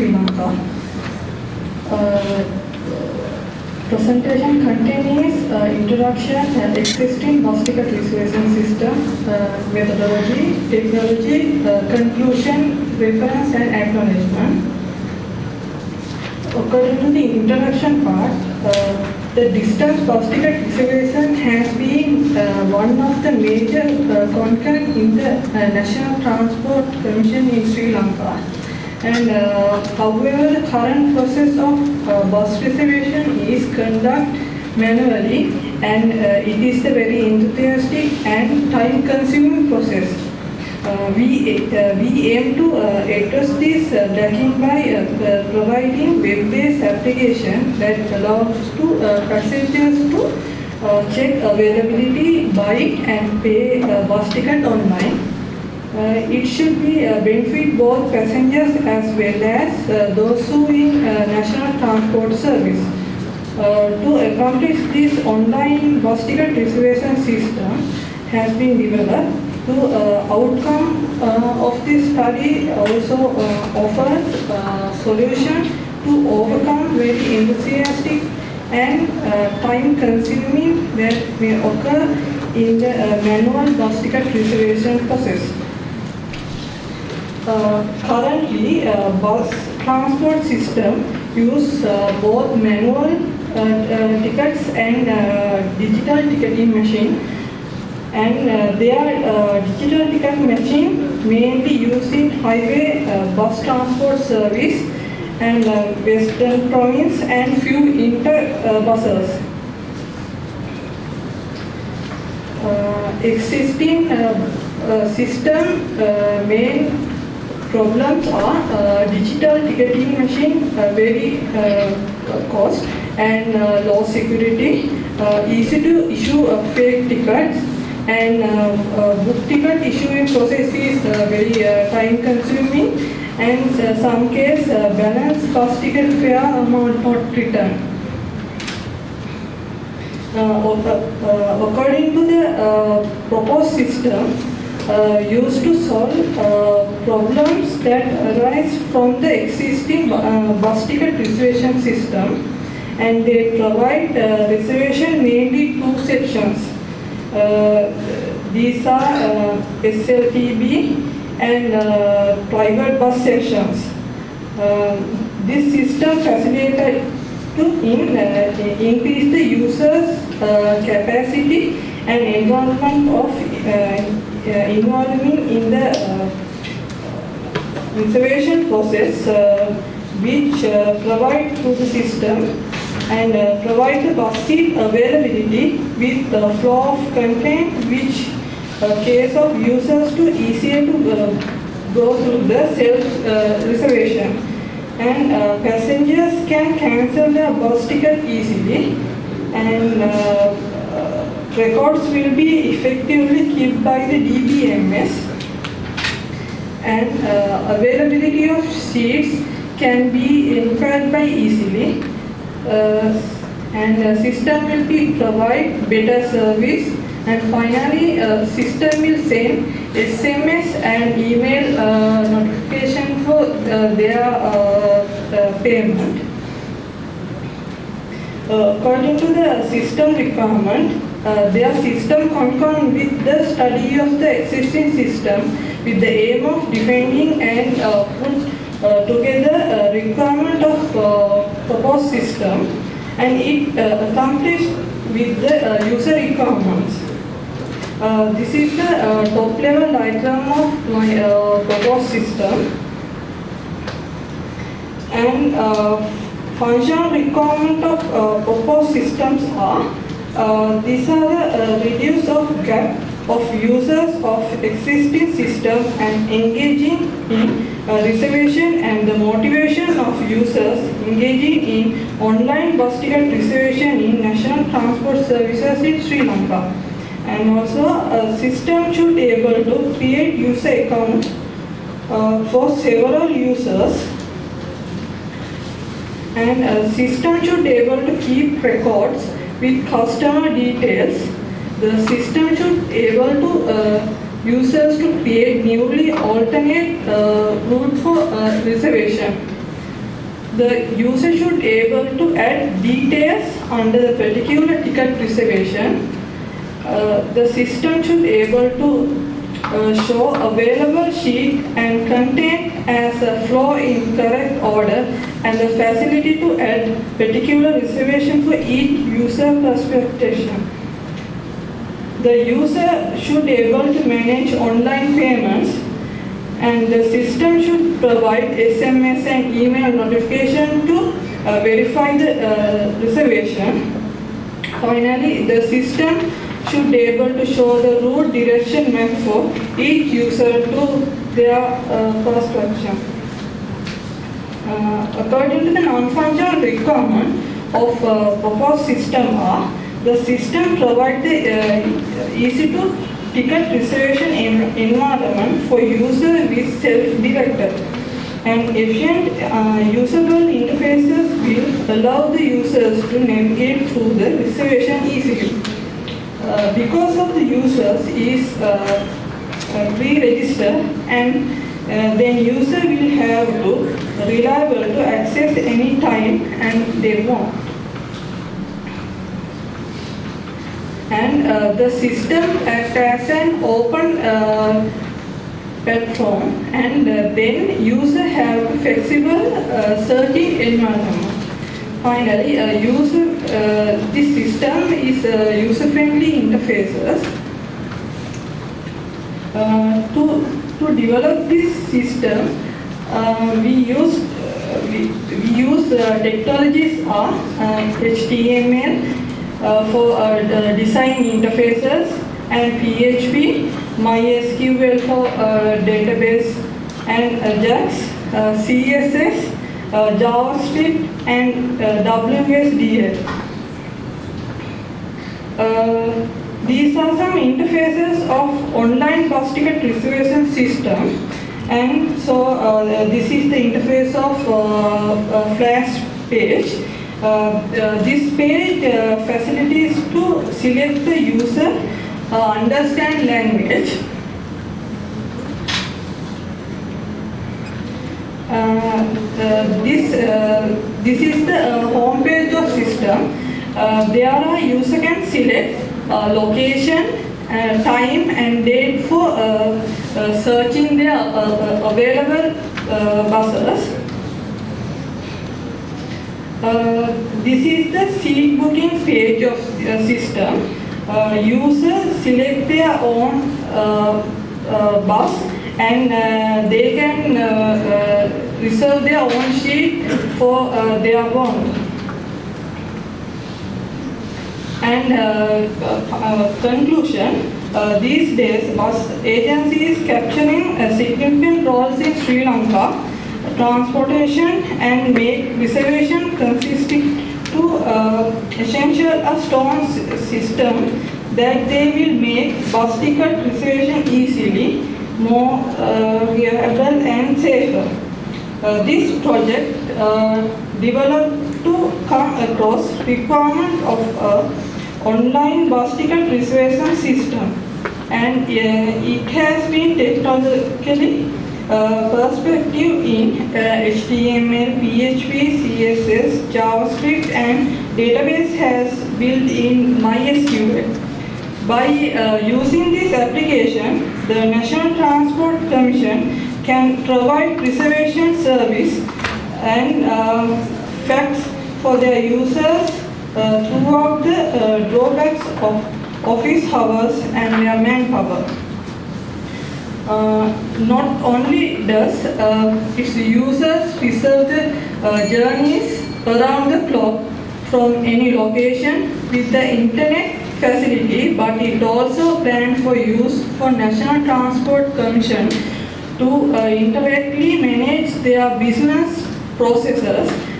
Lanka. Uh, presentation contains uh, introduction and existing bus ticket reservation system, uh, methodology, technology, uh, conclusion, reference and acknowledgement. According to the introduction part, uh, the distance ticket reservation has been uh, one of the major uh, concern in the uh, National Transport Commission in Sri Lanka. And uh, however, the current process of uh, bus reservation is conducted manually and uh, it is a very enthusiastic and time-consuming process. Uh, we, uh, we aim to uh, address this lacking by providing web-based application that allows to passengers to check availability, buy and pay bus ticket online. Uh, it should be uh, benefit both passengers as well as uh, those who in national transport service. To accomplish this online bus ticket reservation system has been developed. The outcome of this study also offers solution to overcome very enthusiastic and uh, time consuming that may occur in the uh, manual bus ticket reservation process. Uh, currently, uh, bus transport system use uh, both manual tickets and uh, digital ticketing machine. And uh, their uh, digital ticket machine mainly used in highway bus transport service and western province and few inter buses. Existing system main problems are uh, digital ticketing machine uh, very uh, cost and uh, low security, uh, easy to issue fake tickets and book ticket issuing process is very time consuming and some case balance bus ticket fare amount not returned. According to the proposed system, used to solve uh, problems that arise from the existing uh, bus ticket reservation system and they provide uh, reservation mainly two sections. Uh, these are uh, SLTB and uh, private bus sections. Uh, this system facilitated to in, uh, increase the users' uh, capacity and involvement of uh, uh, involvement in the uh, reservation process uh, which uh, provide to the system and uh, provide the bus seat availability with the flow of content which uh, case of users to easier to uh, go through the self uh, reservation. And uh, passengers can cancel their bus ticket easily and uh, uh, records will be effectively kept by the DBMS and uh, availability of seats can be inferred by easily uh, and the system will be provide better service and finally uh, system will send SMS and email uh, notification for uh, their uh, payment. According to the system requirement, uh, their system concurrent with the study of the existing system with the aim of defining and uh, put uh, together a requirement of uh, proposed system and it uh, accomplished with the uh, user requirements. This is the top level diagram of my proposed system and functional requirement of proposed systems are uh, these are the uh, reduce of gap of users of existing system and engaging in uh, reservation and the motivation of users engaging in online bus ticket reservation in national transport services in Sri Lanka. And also a system should be able to create user account uh, for several users and a system should be able to keep records with customer details. The system should able to uh, users to create newly alternate uh, route for uh, reservation. the user should able to add details under the particular ticket reservation. Uh, the system should able to show available sheet and contain as a flow in correct order and the facility to add particular reservation for each user perspective. The user should be able to manage online payments and the system should provide SMS and email notification to uh, verify the uh, reservation. Finally, the system should be able to show the route direction map for each user to their uh, construction. Uh, according to the non-functional requirement of uh, proposed system are, the system provide the uh, easy to ticket reservation environment for user with self-directed and efficient uh, usable interfaces will allow the users to navigate through the reservation easily. Uh, because of the users is uh, uh, pre-registered and uh, then user will have book reliable to access any time and they want. And the system acts as an open platform and then user have flexible searching environment. Finally, uh, user, uh, this system is uh, user-friendly interfaces. Uh, to, to develop this system, uh, we use uh, we, we use technologies are HTML for design interfaces and PHP, MySQL for database and Ajax, CSS, JavaScript and uh, WSDL. Uh, these are some interfaces of online bus ticket reservation system and so uh, this is the interface of uh, uh, flash page. Uh, uh, this page uh, facilitates to select the user, uh, understand language, Uh, uh, this uh, this is the uh, home page of system. Uh, there are user can select uh, location, uh, time and date for uh, uh, searching uh, uh, available uh, buses. Uh, this is the seat booking page of uh, system. Uh, users select their own uh, uh, bus and uh, they can uh, uh, reserve their own seat for uh, their want. And uh, uh, uh, conclusion, uh, these days bus agency is capturing a significant roles in Sri Lanka transportation and make reservation consisting to essential a strong system that they will make bus ticket reservation easily more reliable and safer. Uh, this project uh, developed to come across requirement of a online bus ticket reservation system and uh, it has been technologically uh, perspective in uh, HTML, PHP, CSS, JavaScript and database has built in MySQL. By uh, using this application, the National Transport can provide reservation service and uh, facts for their users uh, throughout the uh, drawbacks of office hours and their manpower. Uh, not only does uh, its users reserve the uh, journeys around the clock from any location with the internet facility, but it also planned for use for National Transport Commission to uh, manage their business processes